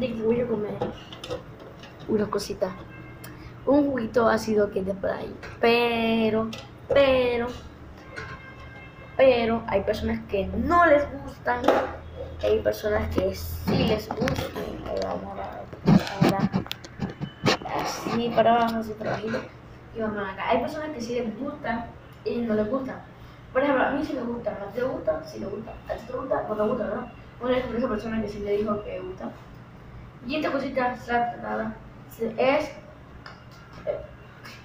de que voy a comer una cosita. Un juguito ácido que es de Sprite. Pero, pero, pero hay personas que no les gustan. Hay personas que sí les gustan. Ahí vamos ahora. Así para abajo, así para abajo. Y vamos acá. Hay personas que sí les gustan y no les gustan. Por ejemplo, a mí sí me gusta, ¿a ti te gusta? Sí le gusta. ¿A ti te gusta? No te gusta, ¿no? Una vez con esa persona que sí le dijo que gusta. Y esta cosita nada es.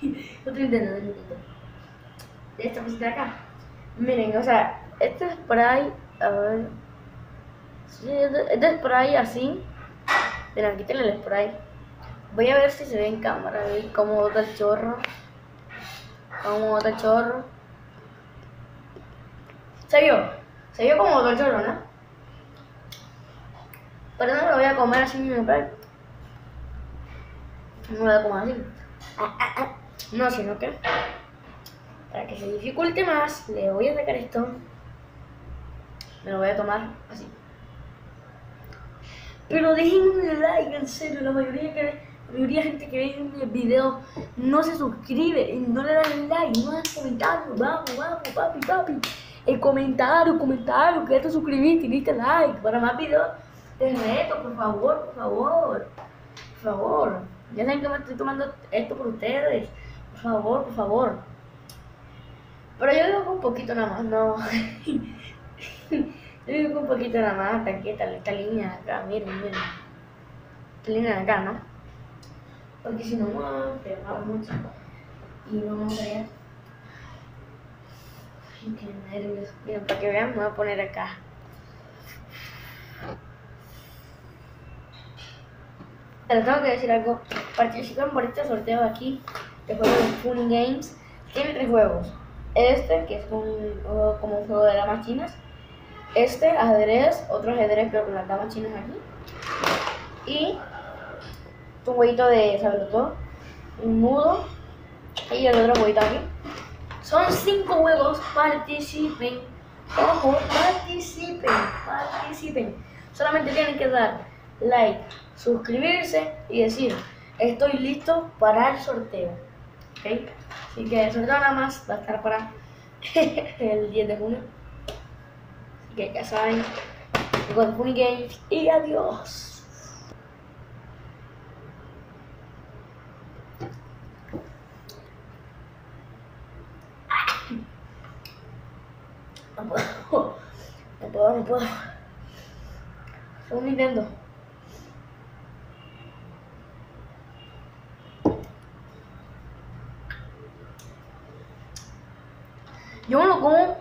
Otro. De esta cosita de acá. Miren, o sea, este spray. A ver. Este spray así. Miren, quiten el spray. Voy a ver si se ve en cámara, a ver cómo el chorro. Cómo bota el chorro. Se vio. Se vio como botó el chorro, ¿no? Pero no me lo voy a comer así, mi spray. No me lo voy a comer así. Ah, ah, ah. No, sino que para que se dificulte más, le voy a sacar esto. Me lo voy a tomar así. Pero déjenme un like, en serio, la mayoría que la mayoría de gente que ve el video no se suscribe, no le dan like, no dan comentario, vamos, vamos, papi, papi. El comentario, comentario, que ya te suscribiste y diste like. Para más videos te reto, por favor, por favor. Por favor. Ya saben que me estoy tomando esto por ustedes. Por favor, por favor. Pero yo digo un poquito nada más, no. yo digo un poquito nada más, aquí, esta, línea de acá, miren, miren. Esta línea de acá, ¿no? Porque si no, no, pegaba mucho. Y no vamos allá. Ay, qué nervios. Miren, para que vean, me voy a poner acá. Pero tengo que decir algo. Participan por este sorteo aquí de juego de Funny Games. Tiene tres juegos. Este, que es un, como un juego de damas chinas. Este, ajedrez, otro ajedrez pero con las damas chinas aquí. Y un jueguito de saberlo todo. Un mudo. Y el otro jueguito aquí. Son cinco juegos. Participen. Ojo, participen. Participen. Solamente tienen que dar like, suscribirse y decir estoy listo para el sorteo. ¿Ok? Así que el sorteo nada más va a estar para el 10 de junio. Así que ya saben, con Funny Games y adiós. No puedo, no puedo, no puedo. Es un Nintendo. Yo me lo como,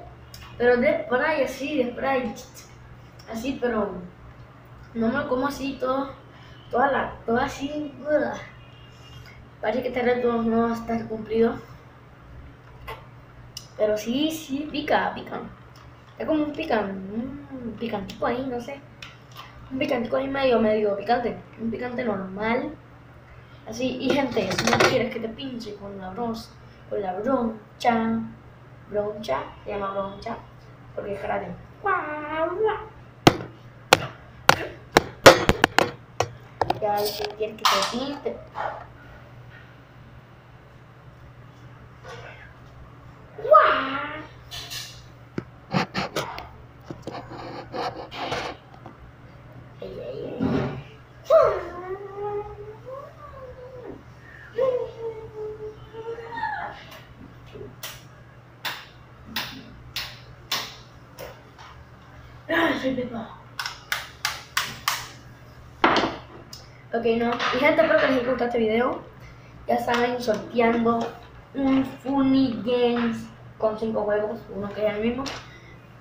pero de spray, así, de spray. Así, pero no me lo como así, todo, toda la, todo así. Parece que este reto no va a estar cumplido. Pero sí, sí, pica, pica. Es como un pican, un picantico ahí, no sé. Un picantico ahí medio, medio picante. Un picante normal. Así, y gente, si no quieres que te pinche con la broncha, con la broncha, broncha, se llama broncha, porque es grande. Ya, y si quieres que te pinte. ¡Guau! Ay, ay, ay. Ok, no. Y gente, espero que les haya gustado este video. Ya saben, sorteando un Funny Games con 5 juegos, uno que es el mismo.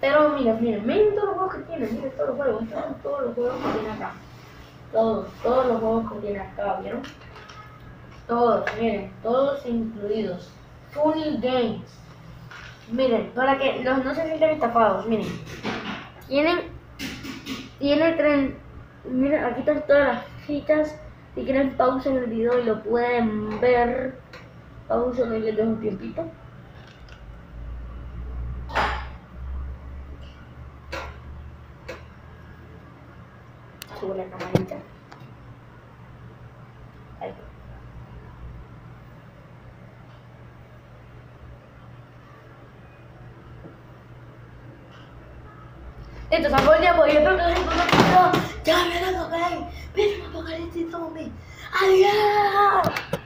Pero miren, miren, miren todos los juegos que tiene, miren todos los juegos, miren todos los juegos que tiene acá. Todos, todos los juegos que tiene acá, ¿vieron? Todos, miren, todos incluidos. Funny Games. Miren, para que los no se sientan estafados, miren. Tienen, tiene tren, miren, aquí están todas las fichas. Si quieren pausen el video y lo pueden ver. Pausen y les dejo un tiempito. Subo la camarita. Ahí. Listo, sacó el tiempo y espero que les haya gustado. Ya viene el ok. Ven, apocalipsis zombie. Adiós.